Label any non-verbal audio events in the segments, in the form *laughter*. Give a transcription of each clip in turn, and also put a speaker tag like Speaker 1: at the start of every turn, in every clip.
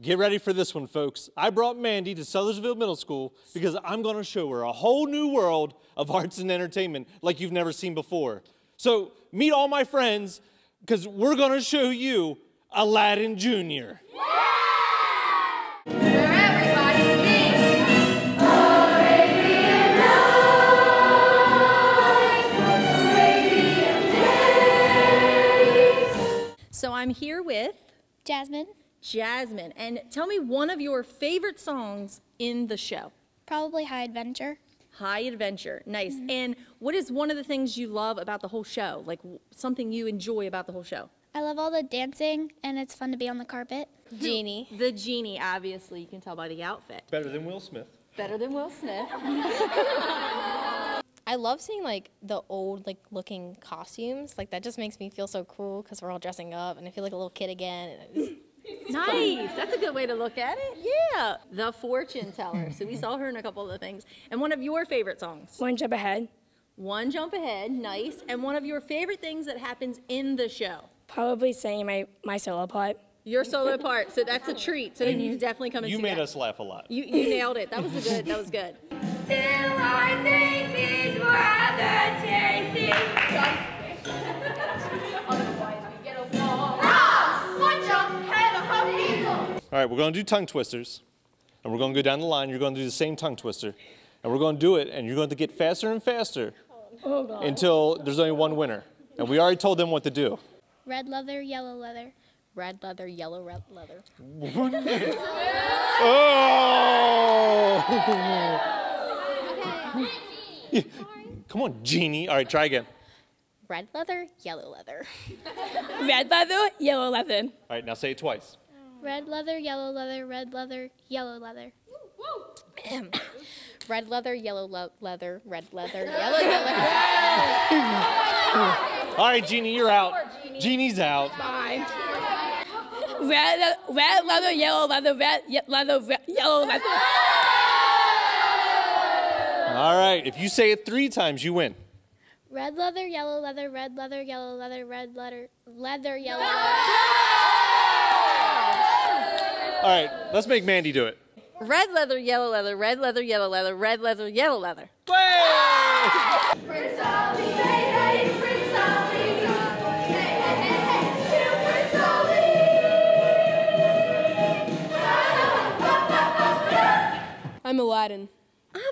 Speaker 1: Get ready for this one, folks. I brought Mandy to Sudlersville Middle School because I'm going to show her a whole new world of arts and entertainment like you've never seen before. So, meet all my friends because we're going to show you Aladdin Jr.
Speaker 2: So I'm here with
Speaker 3: Jasmine,
Speaker 2: Jasmine, and tell me one of your favorite songs in the show.
Speaker 3: probably High Adventure.
Speaker 2: High Adventure, nice. Mm-hmm. And what is one of the things you love about the whole show? Like something you enjoy about the whole show?
Speaker 3: I love all the dancing, and it's fun to be on the carpet.
Speaker 2: Genie. The genie, obviously, you can tell by the outfit.
Speaker 1: Better than Will Smith.
Speaker 2: Better than Will Smith. *laughs*
Speaker 4: I love seeing like the old like looking costumes. Like that just makes me feel so cool because we're all dressing up and I feel like a little kid again. And it's-
Speaker 2: Nice. That's a good way to look at it. Yeah. The fortune teller. So we saw her in a couple of the things. And one of your favorite songs.
Speaker 5: One jump ahead.
Speaker 2: One jump ahead, nice. And one of your favorite things that happens in the show.
Speaker 5: Probably singing my, my solo part.
Speaker 2: Your solo part. So that's a treat. So then you definitely come and
Speaker 1: You
Speaker 2: see
Speaker 1: made
Speaker 2: that.
Speaker 1: us laugh a lot.
Speaker 2: You, you nailed it. That was a good. That was good.
Speaker 6: Still, I think it's rather tasty.
Speaker 1: All right, we're going to do tongue twisters. And we're going to go down the line. You're going to do the same tongue twister. And we're going to do it, and you're going to get faster and faster until there's only one winner. And we already told them what to do.
Speaker 3: Red leather, yellow leather.
Speaker 4: Red leather, yellow red leather.
Speaker 1: Oh! *laughs* okay. Come on, genie. All right, try again.
Speaker 4: Red leather, yellow leather.
Speaker 5: Red leather, yellow leather.
Speaker 1: All right, now say it twice.
Speaker 3: Red leather, yellow leather, red leather, yellow leather. *coughs*
Speaker 4: Red leather, yellow le- leather, red leather, *laughs* yellow leather.
Speaker 1: All right, Genie, you're out. Genie's out.
Speaker 5: Red, red leather, yellow leather, red ye- leather, red, yellow leather.
Speaker 1: All right, if you say it three times, you win.
Speaker 3: Red leather, yellow leather, red leather, yellow leather, red leather, leather, yellow leather.
Speaker 1: All right, let's make Mandy do it.
Speaker 2: Red leather, yellow leather, red leather, yellow leather, red leather, yellow leather.
Speaker 6: Prince Ali, hey, hey, Prince Ali. Hey, hey, hey, hey, Prince Ali.
Speaker 5: I'm Aladdin.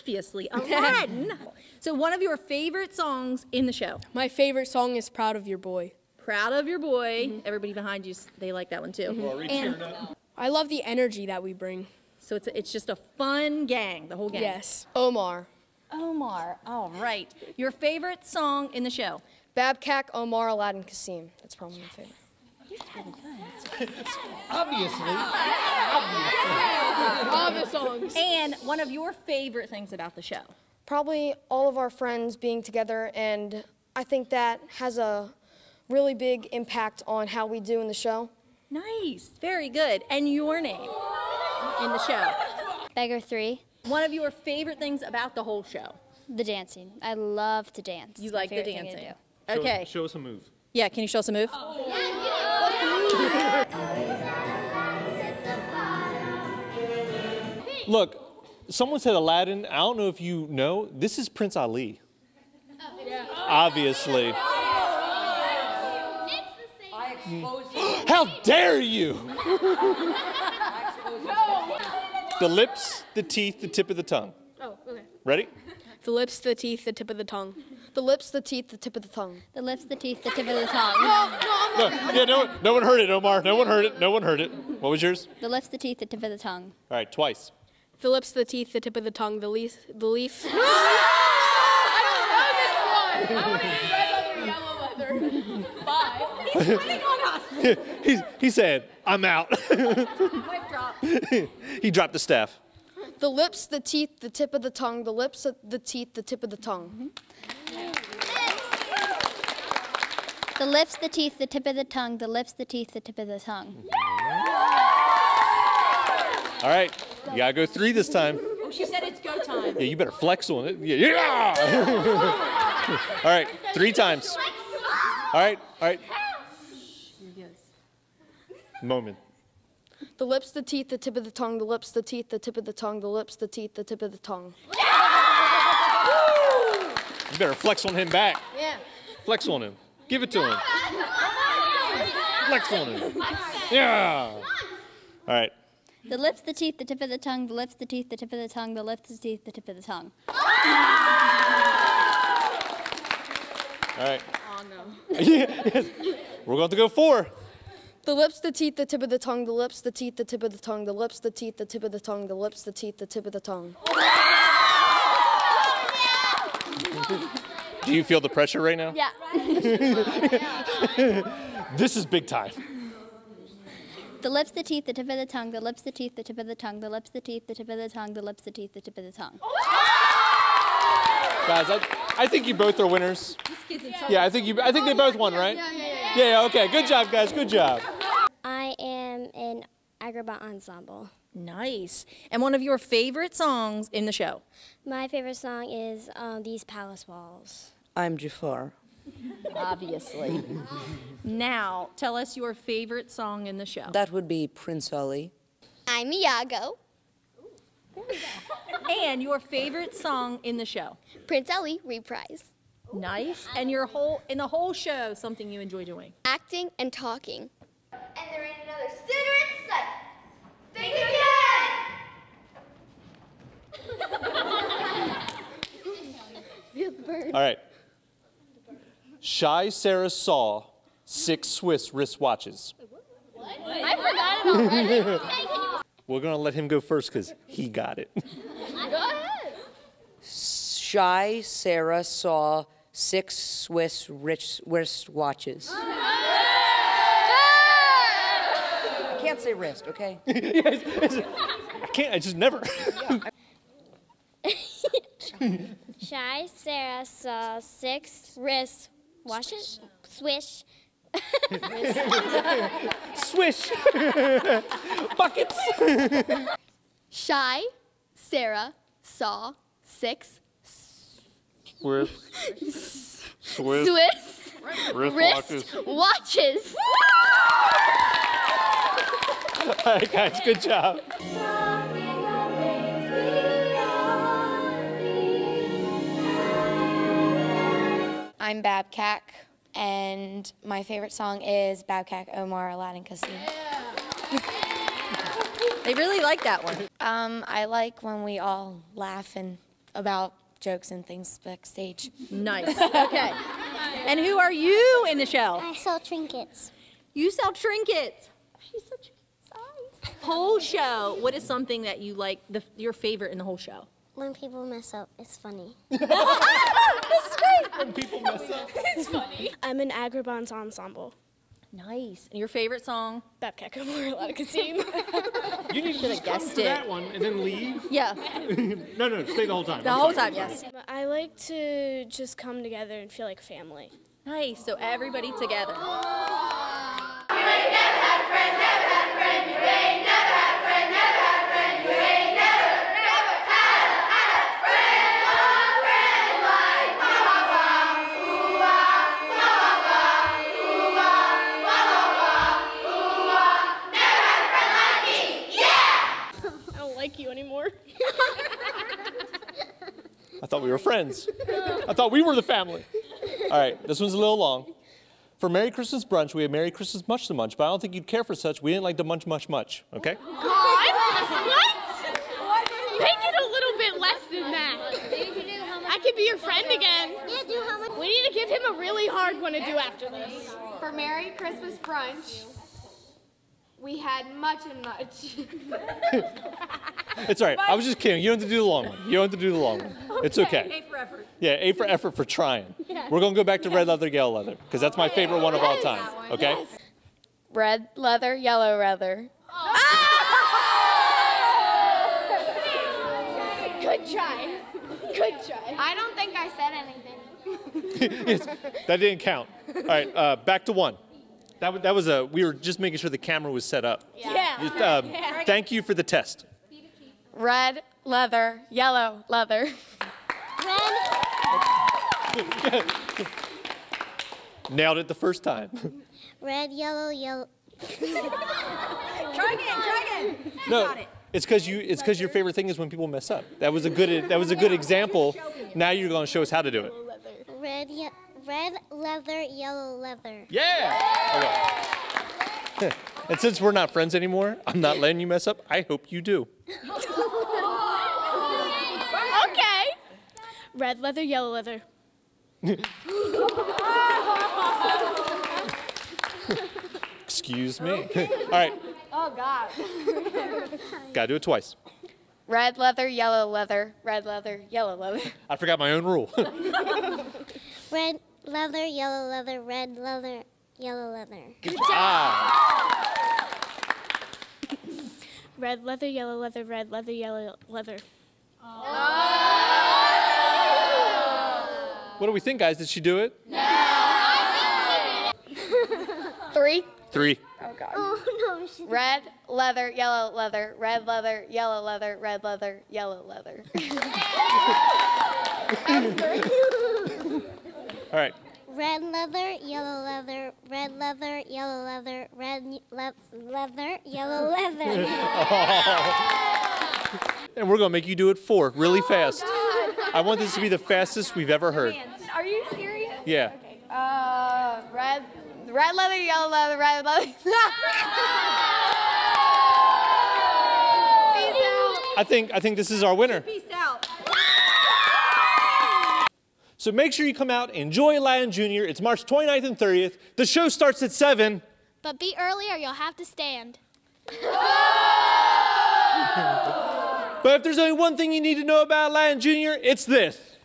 Speaker 2: Obviously, *laughs* Aladdin. so one of your favorite songs in the show.
Speaker 5: My favorite song is Proud of Your Boy.
Speaker 2: Proud of your boy. Mm-hmm. Everybody behind you, they like that one too. Mm-hmm. And
Speaker 5: I love the energy that we bring.
Speaker 2: so it's it's just a fun gang, the whole gang.
Speaker 5: Yes. Omar.
Speaker 2: Omar. All right. Your favorite song in the show.
Speaker 4: Babkak, Omar, Aladdin, Kassim. That's probably my favorite. *laughs* Obviously. Obviously.
Speaker 5: All the songs.
Speaker 2: And one of your favorite things about the show.
Speaker 4: Probably all of our friends being together, and I think that has a really big impact on how we do in the show.
Speaker 2: Nice. Very good. And your name in the show.
Speaker 3: Beggar three,
Speaker 2: One of your favorite things about the whole show.
Speaker 3: the dancing. I love to dance.
Speaker 2: You like the
Speaker 3: favorite thing to
Speaker 2: dancing.
Speaker 3: do.
Speaker 2: Okay.
Speaker 1: Show us a move.
Speaker 2: Yeah, can you show us a move?
Speaker 1: Oh, Look, someone said Aladdin. I don't know if you know. This is Prince Ali. Oh, Obviously. *gasps* How dare you? *laughs* the lips, the teeth, the tip of the tongue.
Speaker 5: Oh, okay.
Speaker 1: Ready?
Speaker 5: The lips, the teeth, the tip of the tongue.
Speaker 4: The lips, the teeth, the tip of the tongue.
Speaker 3: The lips, the teeth, the tip of the tongue.
Speaker 1: No, yeah, no, one- no one heard it, Omar. No one heard it. No one heard it. What was yours?
Speaker 3: The lips, the teeth, the tip of the tongue.
Speaker 1: All right, twice.
Speaker 5: The lips, the teeth, the tip of the tongue. The leaf, the leaf.
Speaker 1: He's, *laughs* he said, I'm out. *laughs* he dropped the staff.
Speaker 4: The lips, the teeth, the tip of the tongue. The lips, the teeth, the tip of the tongue.
Speaker 3: The lips, the teeth, the tip of the tongue. The lips, the teeth, the tip of the tongue.
Speaker 1: All right, you gotta go three this time.
Speaker 2: Oh, she said it's go time.
Speaker 1: Yeah, you better flex on it. Yeah. yeah. *laughs* all right, three times. All right, all right. Moment.
Speaker 7: The lips, the teeth, the tip of the tongue, the lips, the teeth, the tip of the tongue, the lips, the teeth, the tip of the tongue. Yeah!
Speaker 1: You better flex on him back.
Speaker 7: Yeah.
Speaker 1: Flex on him. Give it to him. *laughs* Flex on him. Yeah. All right.
Speaker 8: The lips, the teeth, the tip of the tongue, the lips, the teeth, the tip of the tongue, the lips, the teeth, the tip of the tongue.
Speaker 1: All right. *laughs* Oh no. yes. We're going to go four.
Speaker 7: The lips, the teeth, the tip of the tongue, the lips, the teeth, the tip of the tongue, the lips, the teeth, the tip of the tongue, the lips, the teeth, the tip of the tongue.
Speaker 1: Do you feel the pressure right now?
Speaker 8: Yeah. *laughs*
Speaker 1: This is big time.
Speaker 8: The lips, the teeth, the tip of the tongue, the lips, the teeth, the tip of the tongue, the lips, the teeth, the tip of the tongue, the lips, the teeth, the tip of the tongue.
Speaker 1: Guys, I, I think you both are winners. Yeah, I think you I think they oh, both won, right? Yeah, yeah, yeah. Yeah, okay. Good job, guys. Good job.
Speaker 3: I am in Agrabah Ensemble.
Speaker 2: Nice. And one of your favorite songs in the show?
Speaker 3: My favorite song is um, These Palace Walls.
Speaker 9: I'm Jafar. *laughs*
Speaker 2: Obviously. now, tell us your favorite song in the show.
Speaker 9: That would be Prince Ali.
Speaker 3: I'm Iago. *laughs*
Speaker 2: and your favorite song in the show.
Speaker 3: Prince Ali reprise.
Speaker 2: Nice. And your whole in the whole show, something you enjoy doing.
Speaker 3: Acting and talking.
Speaker 6: Again.
Speaker 1: All right. Shy Sarah saw six Swiss wristwatches.
Speaker 3: I forgot it already. *laughs*
Speaker 1: We're going to let him go first because he got it.
Speaker 3: Go ahead.
Speaker 9: Shy Sarah saw six Swiss rich wrist watches. I can't say wrist, okay? *laughs*
Speaker 1: I can't, I just never. *laughs*
Speaker 3: Shy Sarah saw six wrist washes. Swish.
Speaker 1: Swish. *laughs* Buckets.
Speaker 7: Shy Sarah saw six
Speaker 1: Swiss. Swiss.
Speaker 7: Swiss
Speaker 1: Wristwatches.
Speaker 7: wrist watches.
Speaker 1: All right, guys, good job.
Speaker 10: I'm Babkak, and my favorite song is Babkak Omar Aladdin Kassim.
Speaker 2: They really like that one.
Speaker 10: Um, I like when we all laugh and about jokes and things backstage.
Speaker 2: Nice. Okay. And who are you in the show?
Speaker 3: I sell trinkets.
Speaker 2: You sell trinkets. She's such a cute size. Whole show. What is something that you like? The, your favorite in the whole show?
Speaker 3: When people mess up, it's funny. *laughs*
Speaker 2: this is great.
Speaker 1: When people mess up.
Speaker 2: It's funny.
Speaker 7: I'm in Agrabah's ensemble.
Speaker 2: Nice. And your favorite song?
Speaker 7: Babkak Omar Aladdin Kassim.
Speaker 1: You need to just come
Speaker 2: guessed
Speaker 1: to
Speaker 2: it.
Speaker 1: that one and then leave.
Speaker 2: Yeah. *laughs*
Speaker 1: No, no, stay the whole time.
Speaker 2: The
Speaker 1: I'm
Speaker 2: whole
Speaker 1: sorry.
Speaker 2: time, yes.
Speaker 7: I like to just come together and feel like family.
Speaker 2: Nice. So everybody together.
Speaker 1: Were friends. I thought we were the family. All right, this one's a little long. For Merry Christmas brunch, we had Merry Christmas much to munch, but I don't think you'd care for such. We didn't like to munch much much, okay?
Speaker 7: God, what? Make it a little bit less than that. I could be your friend again.
Speaker 3: Yeah, do how much?
Speaker 7: We need to give him a really hard one to do after this.
Speaker 11: For Merry Christmas brunch, we had much and much. *laughs*
Speaker 1: It's all right. I was just kidding. You don't have to do the long one. You don't have to do the long one. *laughs* It's okay.
Speaker 2: A for effort.
Speaker 1: Yeah, A for effort for trying. *laughs* We're going to go back to red leather, yellow leather, because that's my favorite one of all time, okay?
Speaker 7: Red leather, yellow leather. *laughs* Good try. Good try.
Speaker 11: I don't think I said anything.
Speaker 1: yes, that didn't count. All right, uh, back to one. That, that was a, we were just making sure the camera was set up.
Speaker 7: Yeah.
Speaker 1: Just, um, Thank you for the test.
Speaker 7: Red leather, yellow leather. *laughs*
Speaker 1: Nailed it the first time.
Speaker 3: Red, yellow, yellow, *laughs*
Speaker 6: Try again, try again.
Speaker 1: No, it's because you. It's because your favorite thing is when people mess up. That was a good. That was a good example. Now you're going to show us how to do it.
Speaker 3: Red, ye- red leather, yellow leather.
Speaker 1: Yeah. Okay. *laughs* and since we're not friends anymore, I'm not letting you mess up. I hope you do.
Speaker 5: Okay. Red leather, yellow leather.
Speaker 1: Excuse me. *laughs* All right,
Speaker 11: Oh, God.
Speaker 1: gotta do it twice.
Speaker 10: Red leather, yellow leather, red leather, yellow leather.
Speaker 1: I forgot my own rule. *laughs*
Speaker 3: Red leather, yellow leather, red leather, yellow leather.
Speaker 1: Good ah.
Speaker 5: Red leather, yellow leather, red leather, yellow leather.
Speaker 1: What do we think, guys? Did she do it? No.
Speaker 10: Three.
Speaker 1: Three.
Speaker 10: Oh God.
Speaker 3: Oh no, she
Speaker 10: Red leather, yellow leather, red leather, yellow leather, red leather, yellow leather. *laughs*
Speaker 1: All right.
Speaker 3: Red leather, yellow leather, red leather, yellow leather, red le- leather, yellow leather. *laughs*
Speaker 1: And we're gonna make you do it four, really fast. I want this to be the fastest we've ever heard.
Speaker 11: Are you serious?
Speaker 1: Yeah.
Speaker 10: Uh, red, red leather, yellow leather, red leather. *laughs*
Speaker 1: I think I think this is our winner.
Speaker 6: Peace out.
Speaker 1: So make sure you come out, enjoy Latin Junior. It's March 29th and 30th. The show starts at 7.
Speaker 3: but be early or you'll have to stand. *laughs*
Speaker 1: But if there's only one thing you need to know about Latin Junior, it's this.